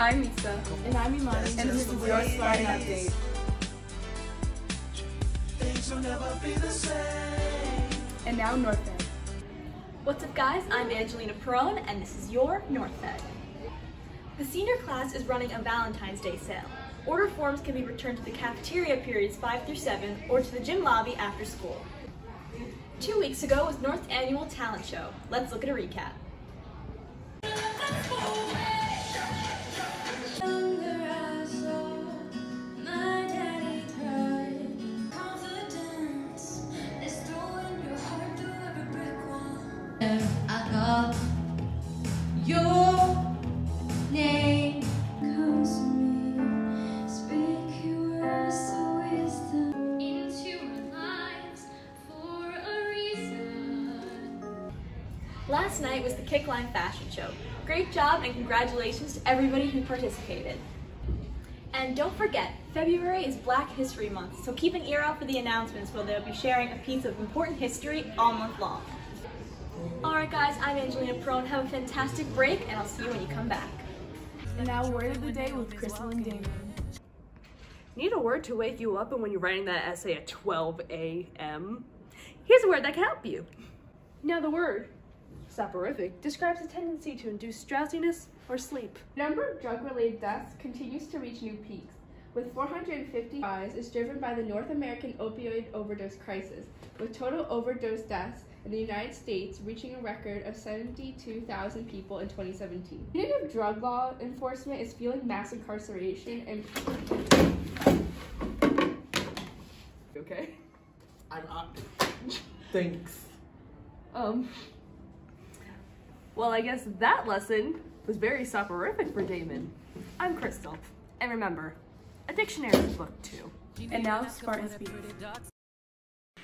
I'm Misa. And I'm Imani. And this is your Spartan Update. Things will never be the same. And now North End. What's up guys, I'm Angelina Perone and this is your North Ed. The senior class is running a Valentine's Day sale. Order forms can be returned to the cafeteria periods 5 through 7 or to the gym lobby after school. Two weeks ago was North's annual talent show. Let's look at a recap. Last night was the Kickline Fashion Show. Great job and congratulations to everybody who participated. And don't forget, February is Black History Month, so keep an ear out for the announcements where they'll be sharing a piece of important history all month long. Alright guys, I'm Angelina Perone. Have a fantastic break and I'll see you when you come back. And now word of the day with Crystal and Damon. Need a word to wake you up and when you're writing that essay at 12 a.m.? Here's a word that can help you. Now the word, soporific, describes a tendency to induce drowsiness or sleep. Number of drug-related deaths continues to reach new peaks, with 450 rise is driven by the North American opioid overdose crisis, with total overdose deaths in the United States reaching a record of 72,000 people in 2017. Punitive drug law enforcement is fueling mass incarceration and Okay. I'm up. Thanks. Um. Well, I guess that lesson was very soporific for Damon. I'm Crystal. And remember, a dictionary is a book too. And now Spartan Speaks.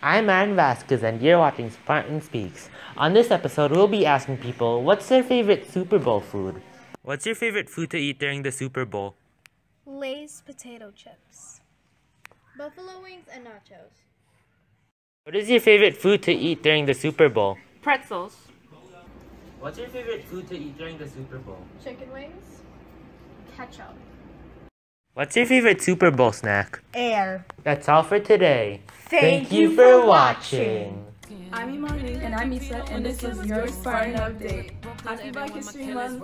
I'm Aaron Vasquez, and you're watching Spartan Speaks. On this episode, we'll be asking people what's their favorite Super Bowl food. What's your favorite food to eat during the Super Bowl? Lay's potato chips. Buffalo wings and nachos. What is your favorite food to eat during the Super Bowl? Pretzels. What's your favorite food to eat during the Super Bowl? Chicken wings. Ketchup. What's your favorite Super Bowl snack? Air. That's all for today. Thank, you for watching. I'm Imani. And I'm Misa. And this is your Spartan Update. Happy Black History Month.